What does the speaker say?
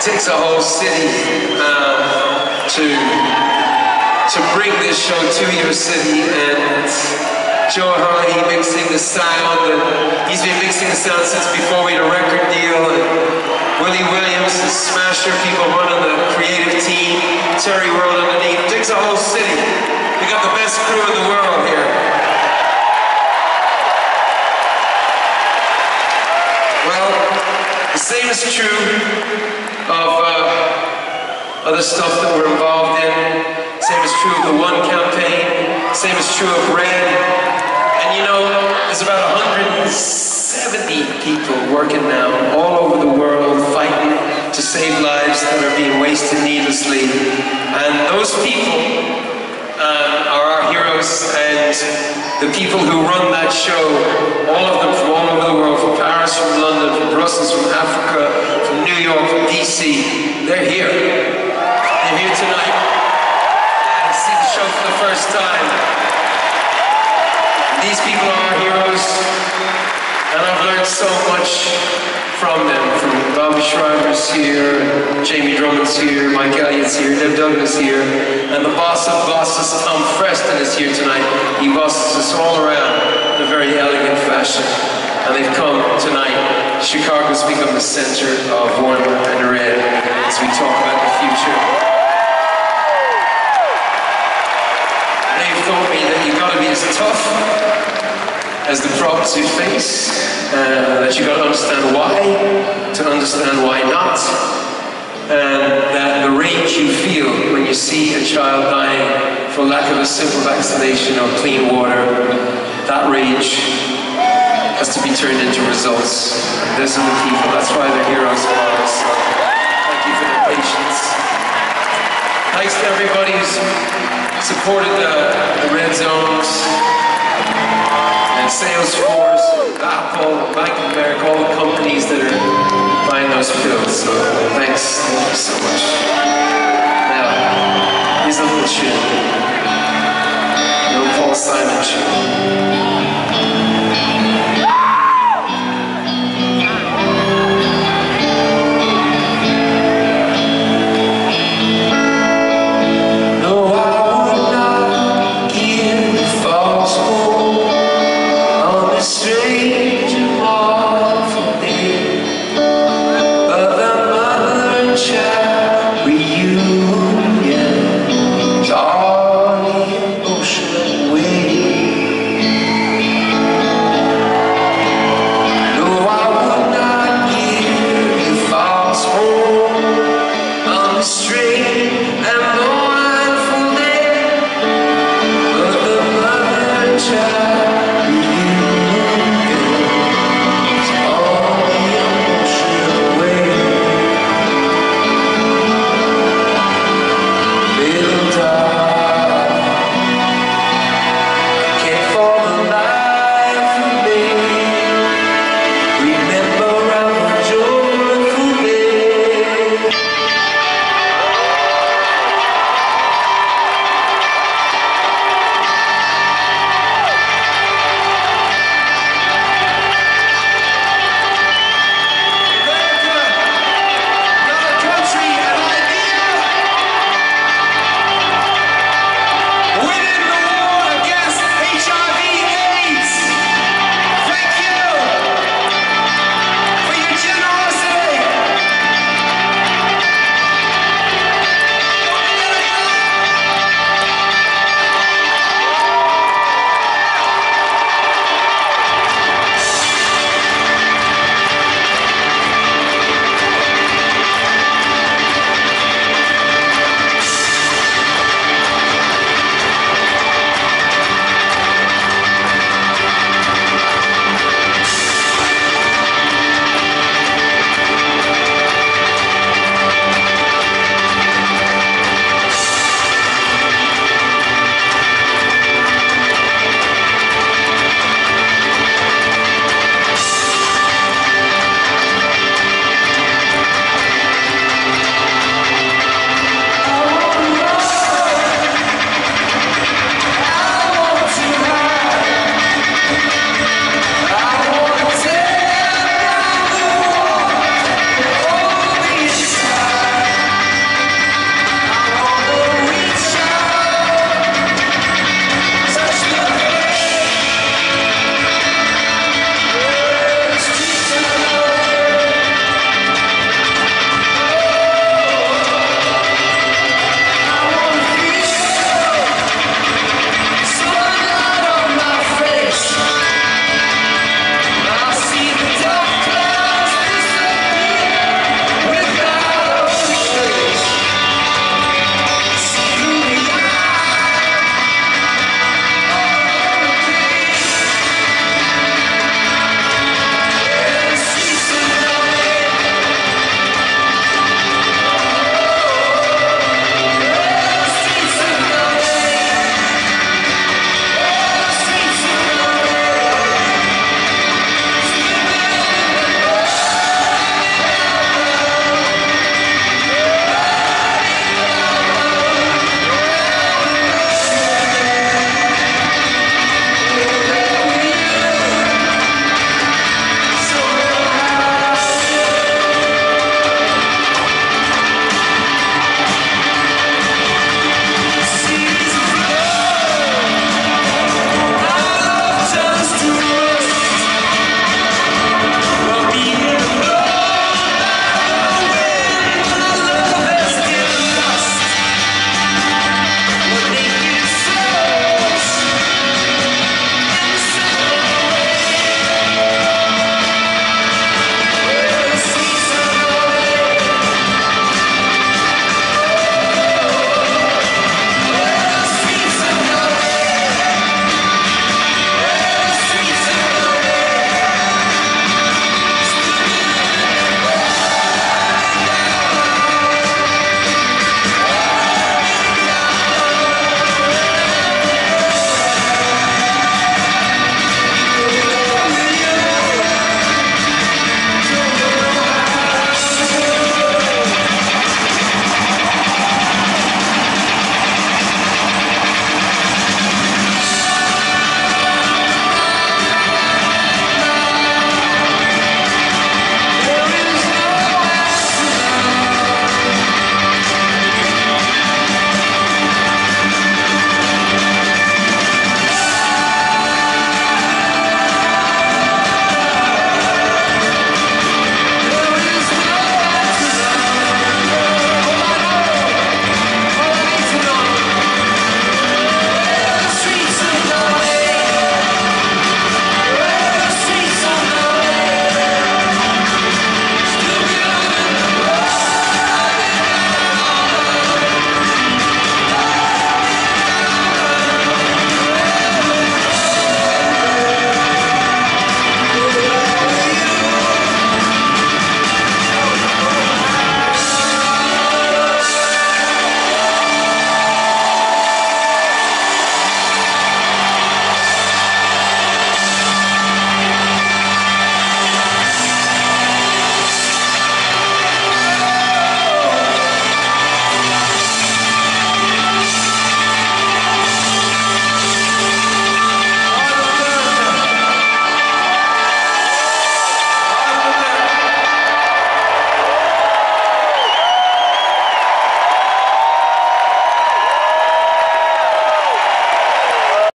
it takes a whole city uh, to to bring this show to your city and Joe O'Herlihy mixing the sound and he's been mixing the sound since before we had a record deal and Willie Williams and Smasher people running the creative team Terry World underneath. It takes a whole city. We got the best crew in the world here. Well the same is true other stuff that we're involved in same is true of the One campaign same is true of Red and you know, there's about 170 people working now all over the world fighting to save lives that are being wasted needlessly. And those people uh, are our heroes and the people who run that show, all of them from all over the world, from Paris, from London, from Brussels, from Africa, from New York, from DC, they're here. Here tonight. And see the show for the first time. These people are our heroes, and I've learned so much from them. From Bobby Shriver's here, Jamie Drummond's here, Mike Elliott's here, Deb Douglas here, and the boss of bosses, Tom Freston, is here tonight. He bosses us all around in a very elegant fashion. And they've come tonight. Chicago's become the center of One and Red as we talk about the future. They've told me that you've got to be as tough as the problems you face, uh, that you got to understand why, to understand why not, and that the rage you feel when you see a child dying for lack of a simple vaccination or clean water, that rage has to be turned into results. These are the people, that's why they're heroes of ours. Thank you for their patience. Thanks to everybody who's supported the, the Red Zones and Salesforce, Apple, Bank of America, all the companies that are buying those pills. So thanks, thank you so much. Now, here's a little shit. No Paul Simon shit.